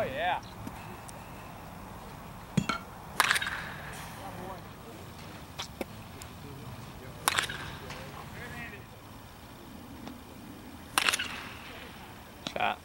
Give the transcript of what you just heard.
Oh, yeah. Shot.